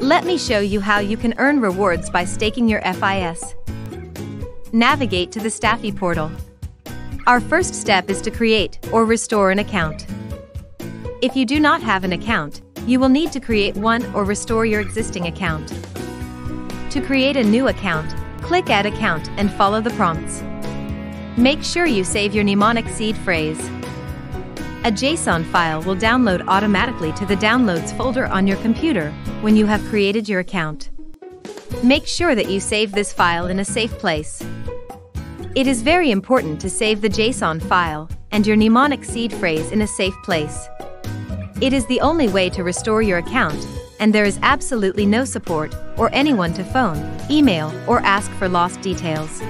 Let me show you how you can earn rewards by staking your FIS. Navigate to the Stafi portal. Our first step is to create or restore an account. If you do not have an account, you will need to create one or restore your existing account. To create a new account, click Add Account and follow the prompts. Make sure you save your mnemonic seed phrase. A JSON file will download automatically to the Downloads folder on your computer when you have created your account. Make sure that you save this file in a safe place. It is very important to save the JSON file and your mnemonic seed phrase in a safe place. It is the only way to restore your account, and there is absolutely no support or anyone to phone, email, or ask for lost details.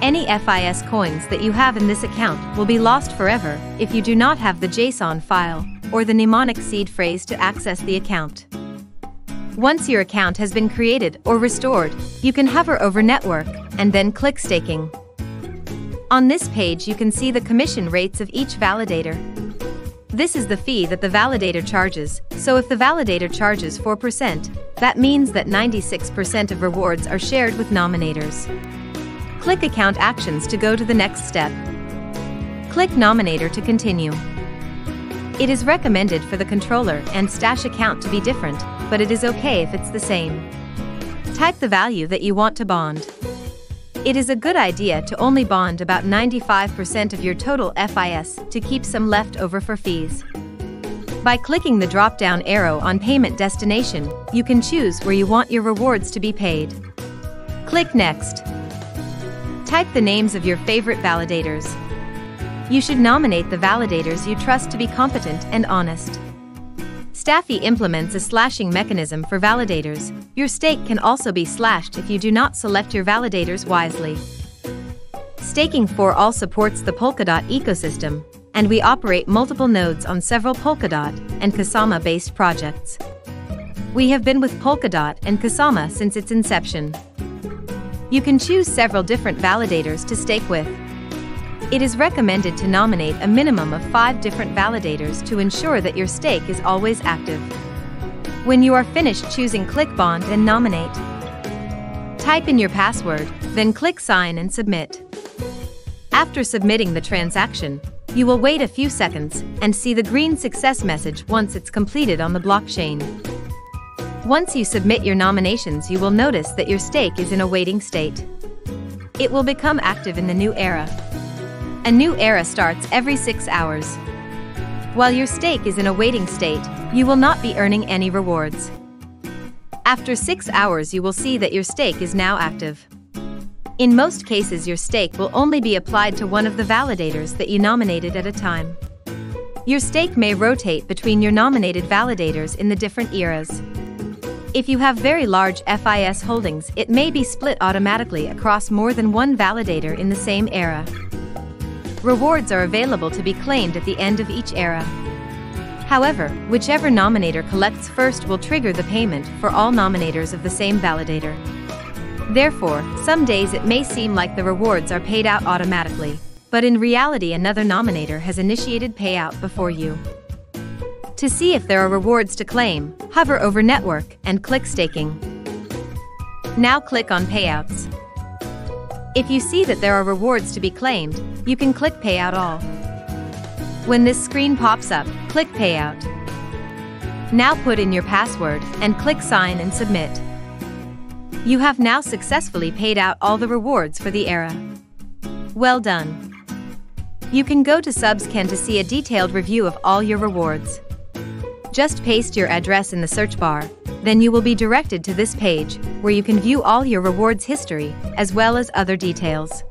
Any FIS coins that you have in this account will be lost forever if you do not have the JSON file or the mnemonic seed phrase to access the account. Once your account has been created or restored, you can hover over Network and then click Staking. On this page you can see the commission rates of each validator. This is the fee that the validator charges, so if the validator charges 4%, that means that 96% of rewards are shared with nominators. Click Account Actions to go to the next step. Click Nominator to continue. It is recommended for the controller and stash account to be different, but it is okay if it's the same. Type the value that you want to bond. It is a good idea to only bond about 95% of your total FIS to keep some left over for fees. By clicking the drop-down arrow on Payment Destination, you can choose where you want your rewards to be paid. Click Next. Type the names of your favorite validators. You should nominate the validators you trust to be competent and honest. Stafi implements a slashing mechanism for validators. Your stake can also be slashed if you do not select your validators wisely. Staking 4 all supports the Polkadot ecosystem, and we operate multiple nodes on several Polkadot and Kusama based projects. We have been with Polkadot and Kusama since its inception. You can choose several different validators to stake with. It is recommended to nominate a minimum of five different validators to ensure that your stake is always active. When you are finished choosing Click Bond and Nominate, type in your password, then click Sign and Submit. After submitting the transaction, you will wait a few seconds and see the green success message once it's completed on the blockchain. Once you submit your nominations you will notice that your stake is in a waiting state. It will become active in the new era. A new era starts every 6 hours. While your stake is in a waiting state, you will not be earning any rewards. After 6 hours you will see that your stake is now active. In most cases your stake will only be applied to one of the validators that you nominated at a time. Your stake may rotate between your nominated validators in the different eras. If you have very large FIS holdings, it may be split automatically across more than one validator in the same era. Rewards are available to be claimed at the end of each era. However, whichever nominator collects first will trigger the payment for all nominators of the same validator. Therefore, some days it may seem like the rewards are paid out automatically, but in reality another nominator has initiated payout before you. To see if there are rewards to claim, hover over Network and click Staking. Now click on Payouts. If you see that there are rewards to be claimed, you can click Payout All. When this screen pops up, click Payout. Now put in your password and click Sign and Submit. You have now successfully paid out all the rewards for the era. Well done. You can go to Subscan to see a detailed review of all your rewards. Just paste your address in the search bar, then you will be directed to this page, where you can view all your rewards history, as well as other details.